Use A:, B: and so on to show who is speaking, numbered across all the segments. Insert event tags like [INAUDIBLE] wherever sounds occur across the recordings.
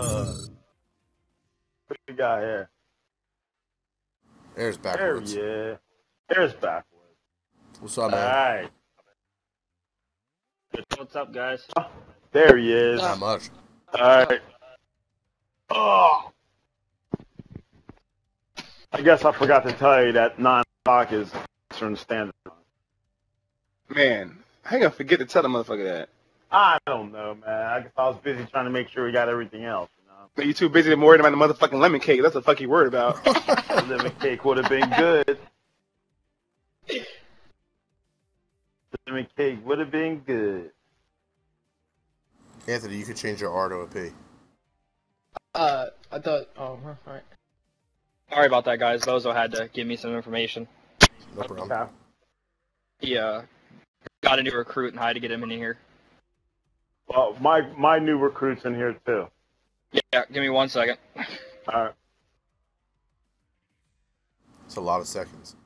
A: does. What you got here?
B: There's backwards.
A: he is. There's backwards.
B: What's up, man?
A: Alright.
C: What's up, guys?
A: There he is.
B: Not much.
A: Alright. Oh. I guess I forgot to tell you that 9 o'clock is Eastern Standard
D: Man, how you gonna forget to tell the motherfucker that?
A: I don't know, man. I guess I was busy trying to make sure we got everything else, you know.
D: But you too busy to worry about the motherfucking lemon cake. That's the fuck you worried about. [LAUGHS] [LAUGHS]
A: Lemon cake would have been good. Lemon cake would have been good.
B: Anthony, you could change your R to a P.
E: Uh, I thought. Oh, huh, alright.
C: Sorry about that, guys. Bozo had to give me some information.
B: No problem.
C: Yeah, uh, got a new recruit and I had to get him in here.
A: Well, my my new recruit's in here too.
C: Yeah, give me one second.
A: All right.
B: It's a lot of seconds.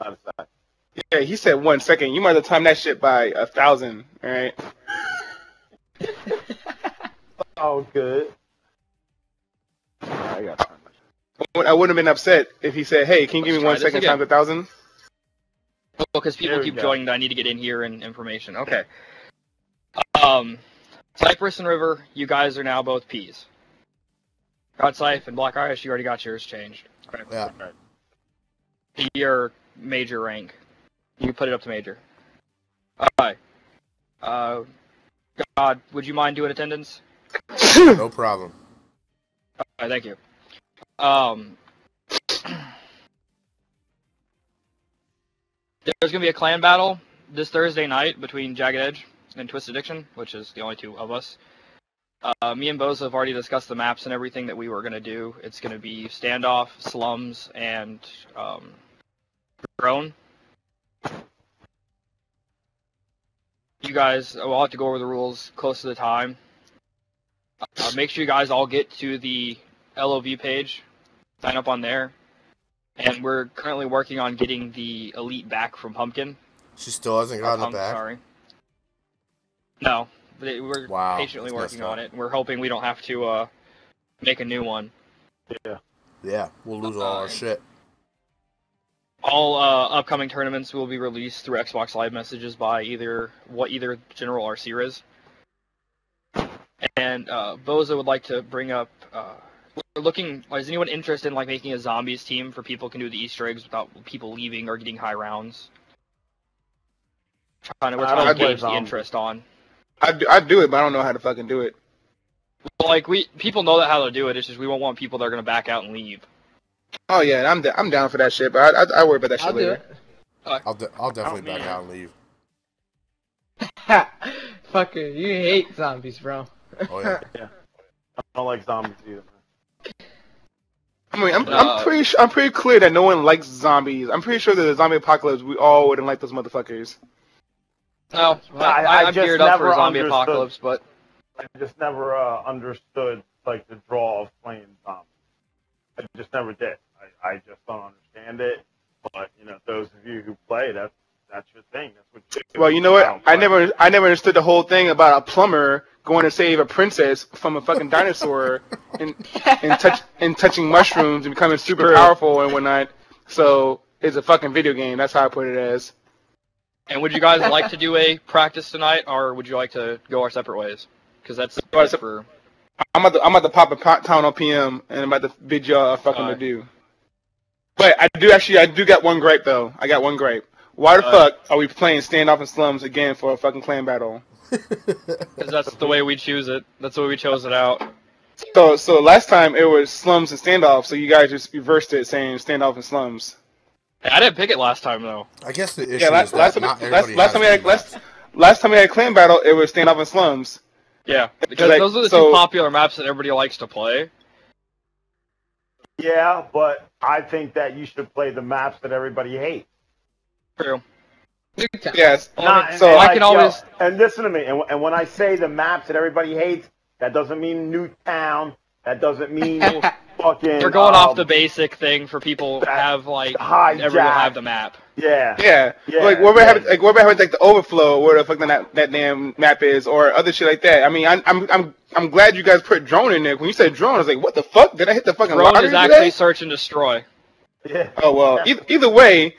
A: Not a sec.
D: yeah, he said one second. You might have timed that shit by a thousand, alright?
A: Oh, [LAUGHS] good. I got time.
D: I wouldn't have been upset if he said, "Hey, can you give
C: Let's
D: me one second one
C: again.
D: times a thousand?
C: Well, because people keep
A: go.
C: joining, I need to get in here and information. Okay. Um, Cypress and River, you guys are now both P's. God Scythe and Black Irish, you already got yours changed.
B: Yeah.
C: Your major rank. You put it up to major. Alright. Uh, God, would you mind doing attendance? [COUGHS]
B: No problem.
C: Alright, thank you. Um, [CLEARS THROAT] there's gonna be a clan battle this Thursday night between Jagged Edge and Twisted Addiction, which is the only two of us. Uh, me and Bozo have already discussed the maps and everything that we were gonna do. It's gonna be standoff, slums, and um, drone. You guys, we'll have to go over the rules close to the time. Uh, make sure you guys all get to the LOV page, sign up on there, and we're currently working on getting the elite back from Pumpkin.
B: She still hasn't gotten it
C: Punk,
B: back.
C: Sorry. No, they, we're
B: Wow,
C: patiently
B: that's
C: working on it, we're hoping we don't have to uh, make a new one.
A: Yeah.
B: Yeah, we'll lose all our
C: Uh,
B: shit.
C: All uh, upcoming tournaments will be released through Xbox Live messages by either what either General or Riz. And uh, Boza would like to bring up. Uh, we're looking. Is anyone interested in like making a zombies team for people can do the Easter eggs without people leaving or getting high rounds? Trying to, we're
A: I
C: trying to
A: play
C: gauge the
A: zombies.
C: interest on.
D: I'd do, I'd do it, but I don't know how to fucking do it.
C: Well, like we people know that how to do it. It's just we won't want people that are gonna back out and leave.
D: Oh yeah, I'm da- I'm down for that shit, but I I, I worry about that shit
E: I'll do
D: later.
E: it.
B: I'll, de- I'll definitely
C: mean-
B: back out and leave. [LAUGHS]
E: Fucker, you hate zombies, bro.
B: Oh [LAUGHS] yeah.
A: I don't like zombies either.
D: I mean, I'm,
C: Uh,
D: I'm pretty sure, I'm pretty clear that no one likes zombies. I'm pretty sure that the zombie apocalypse, we all wouldn't like those motherfuckers.
C: No,
A: I-
C: I,
A: I
C: I'm
A: just
C: geared up for
A: never
C: a zombie apocalypse, but
A: I just never uh, understood like the draw of playing zombies. I just never did. I, I just don't understand it. But you know, those of you who play, that's that's your thing. That's what you do.
D: Well, you know what?
A: don't
D: I never I never understood the whole thing about a plumber going to save a princess from a fucking dinosaur [LAUGHS] and and touch and touching mushrooms and becoming super powerful and whatnot. So it's a fucking video game. That's how I put it as.
C: And would you guys like to do a practice tonight, or would you like to go our separate ways? Because that's
D: Go our
C: it for.
D: I'm about to, I'm about to pop a po- town on PM and I'm about to bid y'all a fucking
C: Alright.
D: adieu. But I do actually I do got one gripe though. I got one gripe. Why the
C: Alright.
D: fuck are we playing standoff and slums again for a fucking clan battle? [LAUGHS]
C: Because that's the way we choose it. That's the way we chose it out.
D: So so last time it was slums and standoff, so you guys just reversed it saying standoff and slums.
C: Hey, I didn't pick it last time though.
B: I guess the issue
D: Yeah, last,
B: is
D: last
B: that
D: time
B: not
D: last,
B: everybody
D: last time we
B: has
D: had last, last time we had clan battle, it was standoff and slums.
C: Yeah, because
D: Like,
C: those are the
D: so-
C: two popular maps that everybody likes to play.
A: Yeah, but I think that you should play the maps that everybody hates.
C: True.
D: Yes.
A: Not-
D: so
C: I
A: like,
C: can
A: yo,
C: always-
A: and listen to me. And, and when I say the maps that everybody hates, that doesn't mean Nuketown. That doesn't mean [LAUGHS] fucking.
C: We're going off
A: um,
C: the basic thing for people [LAUGHS]
A: that-
C: have like
A: hijack.
C: everyone have the map.
A: Yeah.
D: Yeah,
A: Yeah,
D: like where we're
A: yeah.
D: having, like where we're having like the overflow, where the fuck that that damn map is, or other shit like that. I mean, I'm I'm I'm I'm glad you guys put drone in there. When you said drone, I was like, what the fuck? Did I hit the fucking
C: Drone
D: lottery
C: is actually
D: today?
C: search and destroy.
A: Yeah.
D: Oh well, either, either way,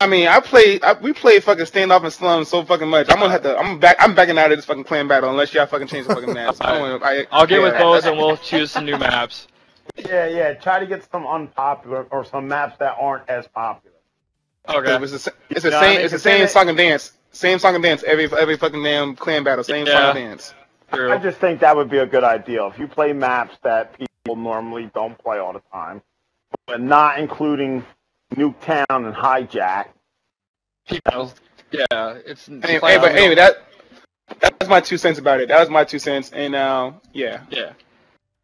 D: I mean, I play, I, we play fucking standoff and slum so fucking much. I'm gonna have to, I'm back, I'm backing out of this fucking clan battle unless y'all fucking change the fucking [LAUGHS] maps. I don't wanna, I,
C: I'll get with
D: yeah.
C: Bose and we'll choose some new maps.
A: Yeah, yeah. Try to get some unpopular or some maps that aren't as popular.
C: Okay.
D: It's the, sa- it's the
A: Yeah, I
D: same,
A: mean,
D: it's the
A: it's in
D: same
A: it-
D: song and dance, same song and dance every every fucking damn clan battle, same song and dance.
A: I just think that would be a good idea if you play maps that people normally don't play all the time, but not including Nuketown and Hijack.
C: People- Yeah, it's.
D: Anyway, hey, but anyway, that that's my two cents about it. That was my two cents, and uh, yeah.
C: Yeah.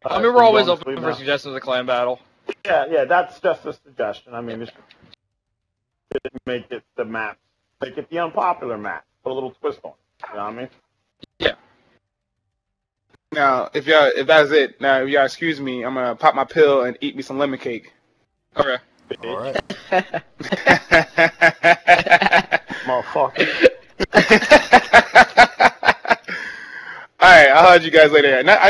A: Uh,
C: I mean, we're always open for
A: sleep
C: suggestions of clan battle.
A: Yeah, yeah. That's just a suggestion. I mean, just make it the map, make it the unpopular map. Put a little twist on. it. You know what I mean? Yeah.
D: Now, if y'all, if that's it, now if y'all excuse me, I'm gonna pop my pill and eat me some lemon cake.
C: Okay.
B: All right. [LAUGHS]
A: Motherfucker. [LAUGHS]
D: All right, I'll hold you guys later. I, I